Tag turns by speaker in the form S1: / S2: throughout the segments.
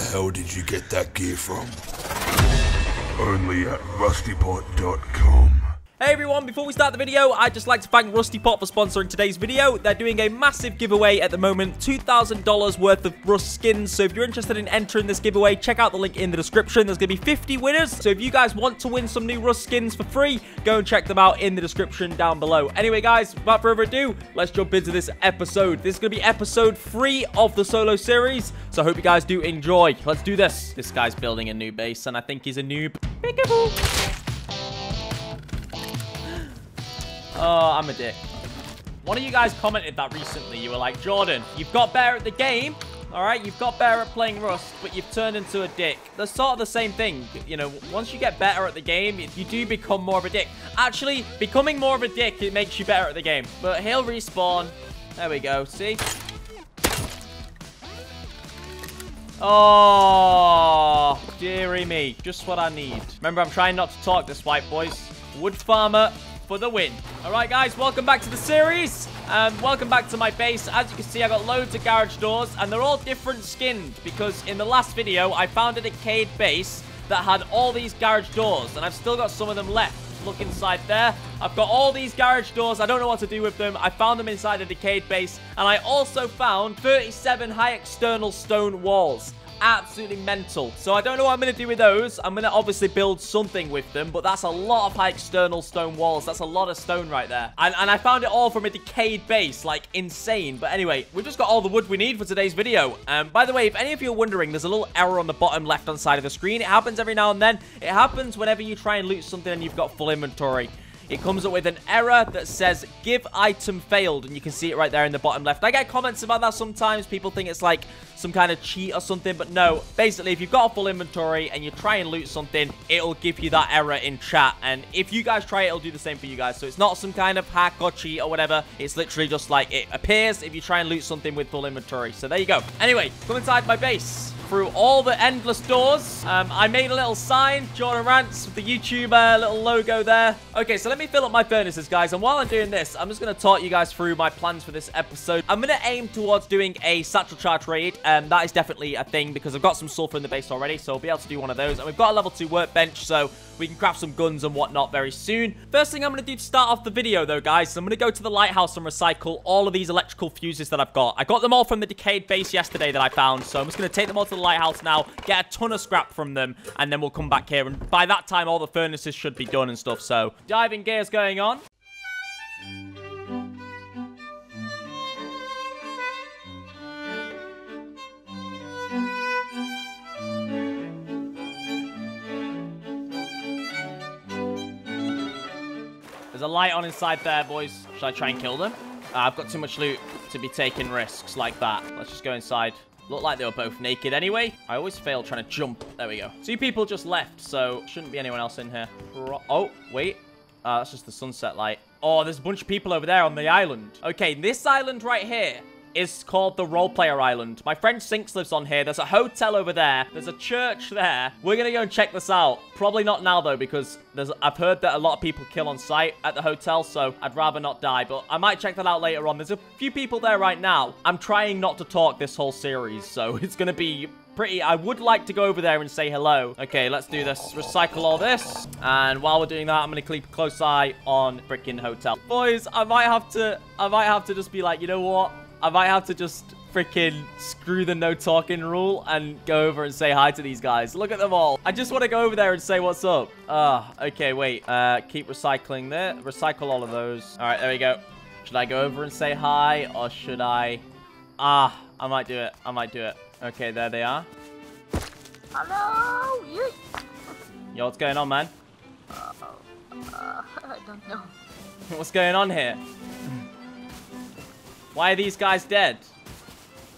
S1: the hell did you get that gear from?
S2: Only at rustypot.com.
S3: Hey everyone, before we start the video, I'd just like to thank Rusty Pot for sponsoring today's video. They're doing a massive giveaway at the moment, $2,000 worth of Rust skins. So if you're interested in entering this giveaway, check out the link in the description. There's going to be 50 winners. So if you guys want to win some new Rust skins for free, go and check them out in the description down below. Anyway guys, without further ado, let's jump into this episode. This is going to be episode 3 of the solo series. So I hope you guys do enjoy. Let's do this. This guy's building a new base and I think he's a noob. Peekaboo. Oh, I'm a dick. One of you guys commented that recently. You were like, Jordan, you've got better at the game. All right, you've got better at playing Rust, but you've turned into a dick. That's sort of the same thing. You know, once you get better at the game, if you do become more of a dick. Actually, becoming more of a dick, it makes you better at the game. But he'll respawn. There we go. See? Oh, dearie me. Just what I need. Remember, I'm trying not to talk this white, boys. Wood farmer, for the win. All right, guys, welcome back to the series. Um, welcome back to my base. As you can see, I got loads of garage doors, and they're all different skinned because in the last video, I found a decayed base that had all these garage doors, and I've still got some of them left. Look inside there. I've got all these garage doors. I don't know what to do with them. I found them inside a decayed base, and I also found 37 high external stone walls absolutely mental. So I don't know what I'm going to do with those. I'm going to obviously build something with them, but that's a lot of high external stone walls. That's a lot of stone right there. And, and I found it all from a decayed base, like insane. But anyway, we've just got all the wood we need for today's video. Um, by the way, if any of you are wondering, there's a little error on the bottom left-hand side of the screen. It happens every now and then. It happens whenever you try and loot something and you've got full inventory it comes up with an error that says give item failed and you can see it right there in the bottom left. I get comments about that sometimes. People think it's like some kind of cheat or something but no. Basically if you've got a full inventory and you try and loot something it'll give you that error in chat. And if you guys try it it'll do the same for you guys. So it's not some kind of hack or cheat or whatever. It's literally just like it appears if you try and loot something with full inventory. So there you go. Anyway come inside my base through all the endless doors. Um, I made a little sign, Jordan Rants, with the YouTuber little logo there. Okay, so let me fill up my furnaces, guys. And while I'm doing this, I'm just going to talk you guys through my plans for this episode. I'm going to aim towards doing a satchel charge raid. Um, that is definitely a thing because I've got some sulfur in the base already, so I'll be able to do one of those. And we've got a level 2 workbench, so we can craft some guns and whatnot very soon. First thing I'm going to do to start off the video, though, guys, I'm going to go to the lighthouse and recycle all of these electrical fuses that I've got. I got them all from the decayed base yesterday that I found, so I'm just going to take them all to the lighthouse now, get a ton of scrap from them, and then we'll come back here. And by that time, all the furnaces should be done and stuff, so diving gears going on. There's a light on inside there, boys. Should I try and kill them? Uh, I've got too much loot to be taking risks like that. Let's just go inside. Looked like they were both naked anyway. I always fail trying to jump. There we go. Two people just left, so shouldn't be anyone else in here. Pro oh, wait. Uh, that's just the sunset light. Oh, there's a bunch of people over there on the island. Okay, this island right here is called the Role Player Island. My friend Sinks lives on here. There's a hotel over there. There's a church there. We're going to go and check this out. Probably not now, though, because there's I've heard that a lot of people kill on sight at the hotel, so I'd rather not die. But I might check that out later on. There's a few people there right now. I'm trying not to talk this whole series, so it's going to be pretty... I would like to go over there and say hello. Okay, let's do this. Recycle all this. And while we're doing that, I'm going to keep a close eye on freaking hotel. Boys, I might have to... I might have to just be like, you know what? I might have to just freaking screw the no talking rule and go over and say hi to these guys. Look at them all. I just want to go over there and say what's up. Ah, uh, okay, wait. Uh, keep recycling there. Recycle all of those. All right, there we go. Should I go over and say hi or should I... Ah, I might do it. I might do it. Okay, there they are.
S4: Hello!
S3: Yo, what's going on, man?
S4: Uh, uh, I don't know.
S3: what's going on here? Why are these guys dead?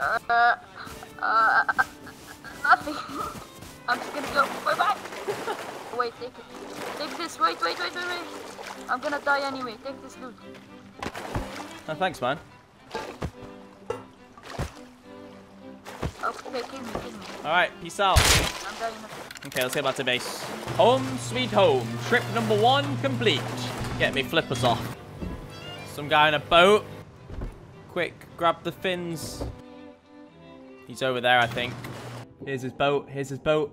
S4: Uh, uh, nothing. I'm just gonna go. Bye bye. wait, take it. Take this. Wait, wait, wait, wait, wait. I'm gonna die anyway. Take this loot.
S3: Oh, thanks, man.
S4: Okay, kill me, kill me.
S3: Alright, peace out.
S4: I'm dying.
S3: Okay, let's get back to base. Home sweet home. Trip number one complete. Get me flippers off. Some guy in a boat. Quick, grab the fins. He's over there, I think. Here's his boat. Here's his boat.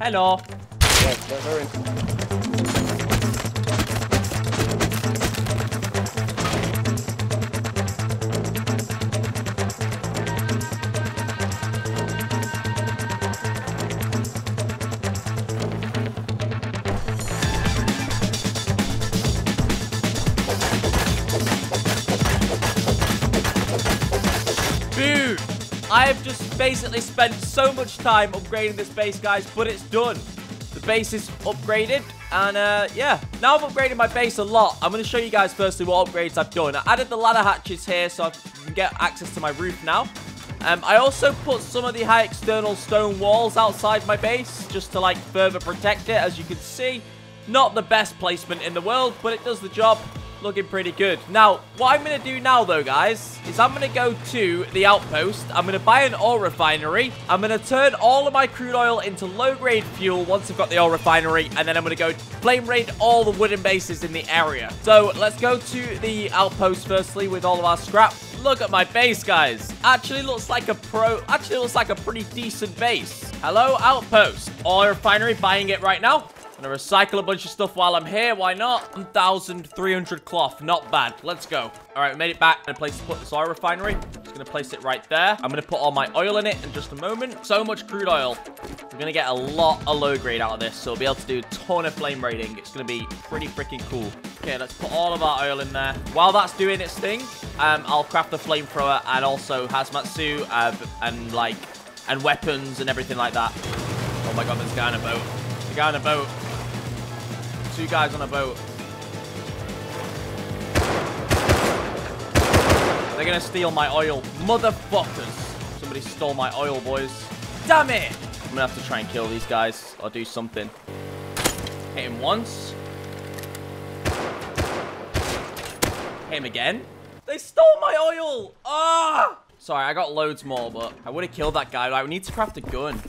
S3: Hello.
S5: Yes,
S3: just basically spent so much time upgrading this base, guys, but it's done. The base is upgraded, and uh, yeah. Now I've upgraded my base a lot. I'm going to show you guys firstly what upgrades I've done. I added the ladder hatches here, so I can get access to my roof now. Um, I also put some of the high external stone walls outside my base, just to like further protect it, as you can see. Not the best placement in the world, but it does the job looking pretty good. Now, what I'm going to do now, though, guys, is I'm going to go to the outpost. I'm going to buy an oil refinery. I'm going to turn all of my crude oil into low-grade fuel once I've got the oil refinery, and then I'm going to go flame raid all the wooden bases in the area. So, let's go to the outpost firstly with all of our scrap. Look at my base, guys. Actually looks like a pro... Actually looks like a pretty decent base. Hello, outpost. Oil refinery, buying it right now. Gonna recycle a bunch of stuff while I'm here. Why not? 1,300 cloth. Not bad. Let's go. All right, made it back. And a place to put this oil refinery. Just gonna place it right there. I'm gonna put all my oil in it in just a moment. So much crude oil. We're gonna get a lot of low grade out of this. So we'll be able to do a ton of flame raiding. It's gonna be pretty freaking cool. Okay, let's put all of our oil in there. While that's doing its thing, um, I'll craft the flamethrower and also hazmat suit uh, and like and weapons and everything like that. Oh my god, there's a guy on a boat. There's a guy on a boat. Two guys on a boat. They're gonna steal my oil. Motherfuckers. Somebody stole my oil, boys. Damn it! I'm gonna have to try and kill these guys or do something. Hit him once. Hit him again. They stole my oil! Ah! Sorry, I got loads more, but I would have killed that guy. I need to craft a gun.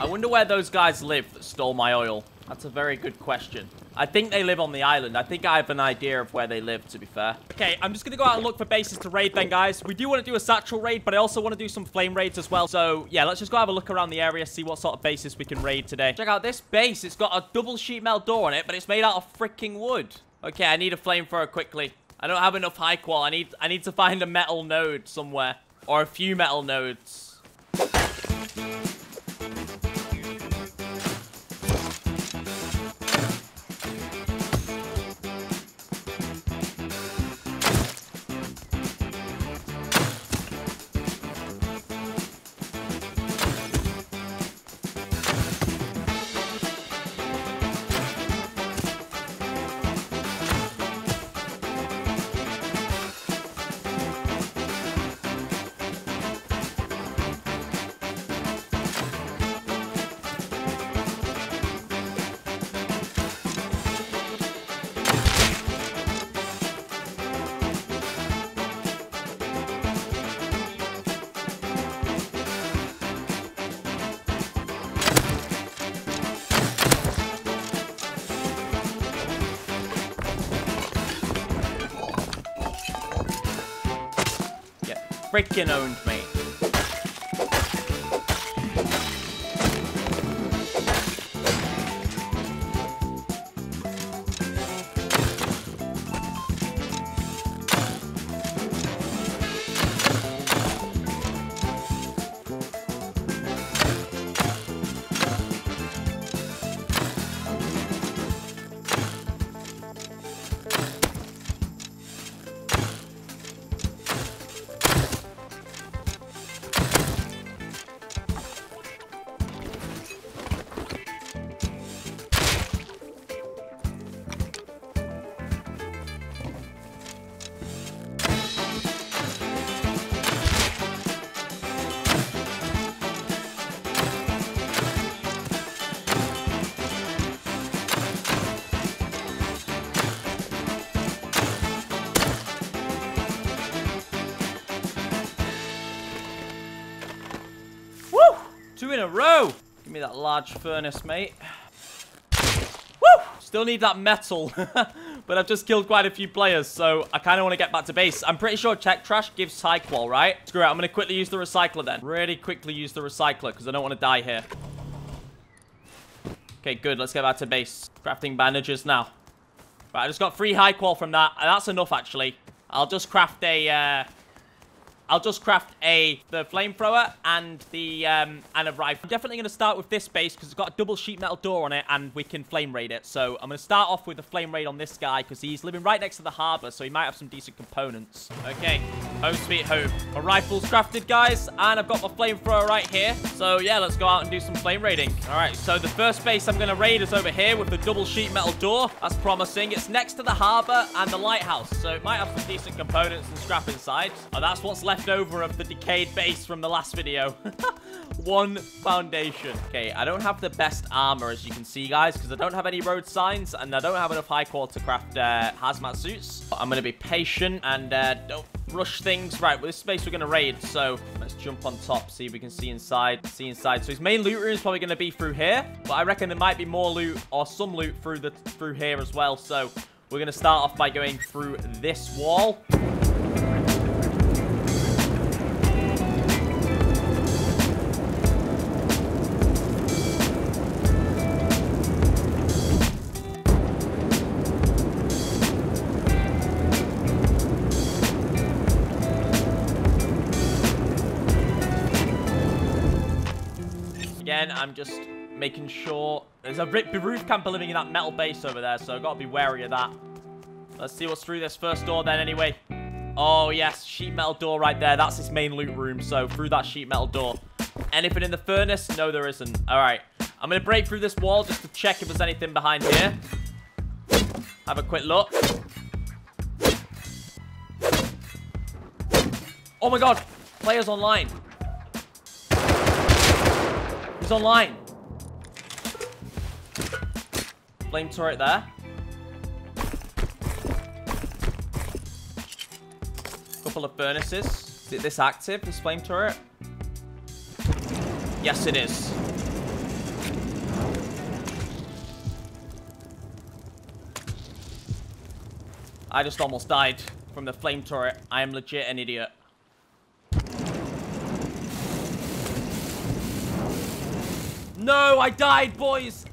S3: I wonder where those guys live that stole my oil. That's a very good question. I think they live on the island. I think I have an idea of where they live, to be fair. Okay, I'm just going to go out and look for bases to raid then, guys. We do want to do a satchel raid, but I also want to do some flame raids as well. So, yeah, let's just go have a look around the area, see what sort of bases we can raid today. Check out this base. It's got a double sheet metal door on it, but it's made out of freaking wood. Okay, I need a flamethrower quickly. I don't have enough high qual. I need, I need to find a metal node somewhere. Or a few metal nodes. Freaking owned row. Give me that large furnace, mate. Woo! Still need that metal. but I've just killed quite a few players, so I kind of want to get back to base. I'm pretty sure tech trash gives high qual, right? Screw it, I'm going to quickly use the recycler then. Really quickly use the recycler, because I don't want to die here. Okay, good. Let's get back to base. Crafting bandages now. Right, I just got free high qual from that. That's enough, actually. I'll just craft a... Uh, I'll just craft a the flamethrower and the um, and a rifle. I'm definitely going to start with this base because it's got a double sheet metal door on it and we can flame raid it. So I'm going to start off with a flame raid on this guy because he's living right next to the harbor, so he might have some decent components. Okay, home sweet home. My rifle's crafted, guys, and I've got my flamethrower right here. So yeah, let's go out and do some flame raiding. All right, so the first base I'm going to raid is over here with the double sheet metal door. That's promising. It's next to the harbor and the lighthouse, so it might have some decent components and scrap inside. Oh, that's what's left left over of the decayed base from the last video. One foundation. Okay, I don't have the best armor, as you can see, guys, because I don't have any road signs, and I don't have enough high quality to craft uh, hazmat suits. But I'm going to be patient and uh, don't rush things. Right, with this space we're going to raid, so let's jump on top, see if we can see inside. See inside. So his main loot room is probably going to be through here, but I reckon there might be more loot or some loot through the through here as well. So we're going to start off by going through this wall. Just making sure... There's a roof camper living in that metal base over there, so I've got to be wary of that. Let's see what's through this first door then anyway. Oh, yes, sheet metal door right there. That's his main loot room, so through that sheet metal door. Anything in the furnace? No, there isn't. All right. I'm going to break through this wall just to check if there's anything behind here. Have a quick look. Oh my god! Players online. He's online. Flame turret there. Couple of furnaces. Is it this active, this flame turret? Yes, it is. I just almost died from the flame turret. I am legit an idiot. No, I died, boys.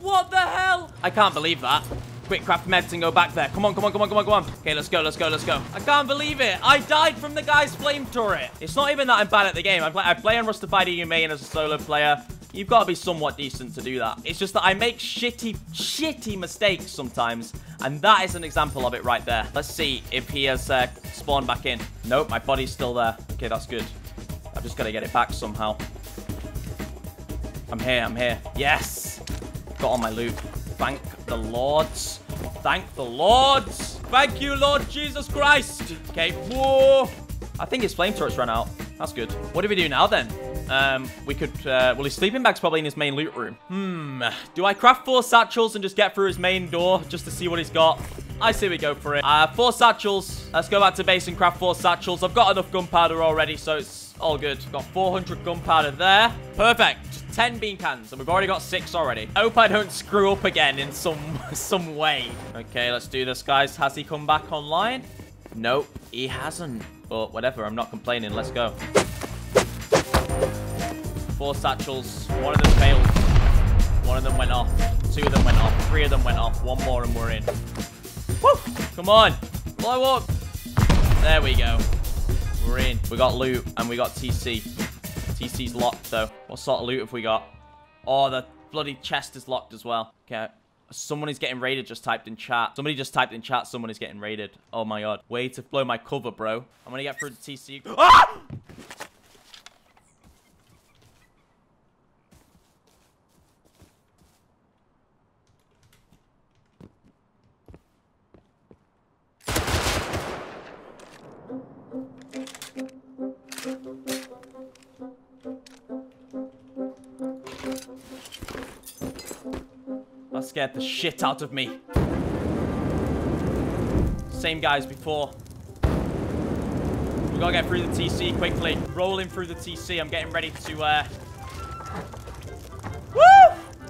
S3: What the hell? I can't believe that. Quick, craft meds and go back there. Come on, come on, come on, come on, come on. Okay, let's go, let's go, let's go. I can't believe it. I died from the guy's flame turret. It's not even that I'm bad at the game. I play, I play on Rustafied EU main as a solo player. You've got to be somewhat decent to do that. It's just that I make shitty, shitty mistakes sometimes. And that is an example of it right there. Let's see if he has uh, spawned back in. Nope, my body's still there. Okay, that's good. I've just got to get it back somehow. I'm here, I'm here. Yes! Got all my loot. Thank the Lords. Thank the Lords. Thank you, Lord Jesus Christ. Okay, whoa. I think his flame turret's run out. That's good. What do we do now, then? Um, we could, uh, well, his sleeping bag's probably in his main loot room. Hmm. Do I craft four satchels and just get through his main door just to see what he's got? I say we go for it. Uh, four satchels. Let's go back to base and craft four satchels. I've got enough gunpowder already, so it's all good. Got 400 gunpowder there. Perfect. 10 bean cans, and we've already got six already. Hope I don't screw up again in some some way. Okay, let's do this, guys. Has he come back online? Nope, he hasn't. But whatever, I'm not complaining. Let's go. Four satchels. One of them failed. One of them went off. Two of them went off. Three of them went off. One more and we're in. Woo! Come on. Blow up. There we go. We're in. We got loot and we got TC. TC's locked, though. What sort of loot have we got? Oh, the bloody chest is locked as well. Okay. Someone is getting raided just typed in chat. Somebody just typed in chat someone is getting raided. Oh my god. Way to blow my cover, bro. I'm gonna get through the TC. Ah! Scared the shit out of me. Same guys before. We gotta get through the TC quickly. Rolling through the TC. I'm getting ready to, uh... Woo!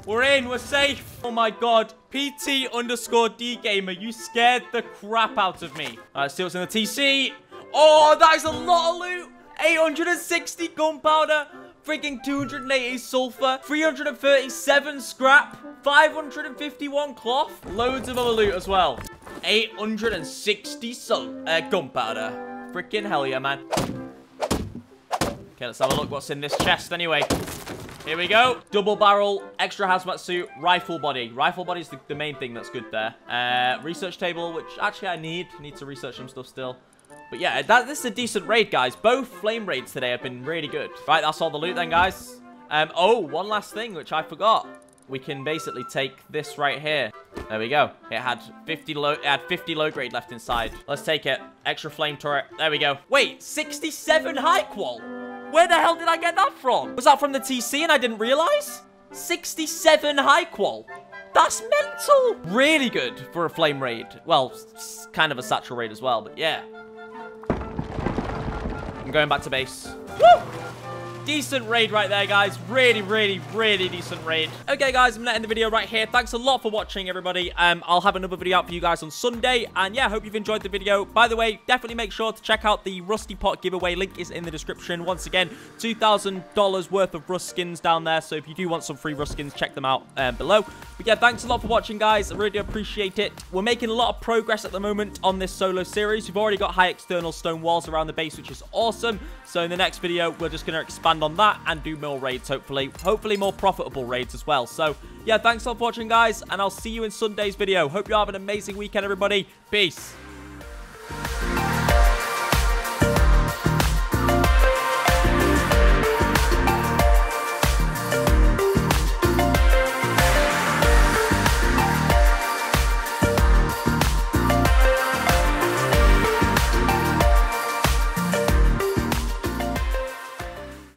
S3: We're in. We're safe. Oh, my God. PT underscore D Gamer. You scared the crap out of me. All right, see what's in the TC. Oh, that is a lot of loot. 860 gunpowder. Freaking 280 sulfur, 337 scrap, 551 cloth, loads of other loot as well. 860 sul uh, gunpowder. Freaking hell yeah, man. Okay, let's have a look what's in this chest anyway. Here we go. Double barrel, extra hazmat suit, rifle body. Rifle body is the, the main thing that's good there. Uh, research table, which actually I need. Need to research some stuff still. But yeah, that, this is a decent raid, guys. Both flame raids today have been really good. Right, that's all the loot then, guys. Um, oh, one last thing, which I forgot. We can basically take this right here. There we go. It had 50 low, it had 50 low grade left inside. Let's take it. Extra flame turret. There we go. Wait, 67 high qual. Where the hell did I get that from? Was that from the TC and I didn't realize? 67 high qual. That's mental. Really good for a flame raid. Well, kind of a satchel raid as well, but yeah. I'm going back to base. Woo! Decent raid right there, guys. Really, really, really decent raid. Okay, guys, I'm going to end the video right here. Thanks a lot for watching, everybody. Um, I'll have another video out for you guys on Sunday. And yeah, hope you've enjoyed the video. By the way, definitely make sure to check out the Rusty Pot giveaway. Link is in the description. Once again, $2,000 worth of Rust skins down there. So if you do want some free Rust skins, check them out um, below. But yeah, thanks a lot for watching, guys. I really appreciate it. We're making a lot of progress at the moment on this solo series. We've already got high external stone walls around the base, which is awesome. So in the next video, we're just going to expand on that and do more raids, hopefully. Hopefully more profitable raids as well. So, yeah, thanks for watching, guys, and I'll see you in Sunday's video. Hope you have an amazing weekend, everybody. Peace.